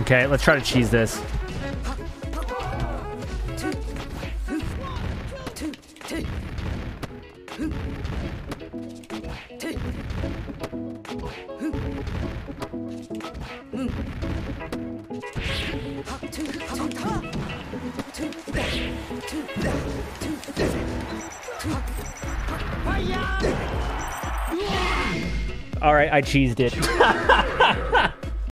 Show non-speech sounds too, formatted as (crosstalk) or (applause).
Okay, let's try to cheese this. All right, I cheesed it. (laughs)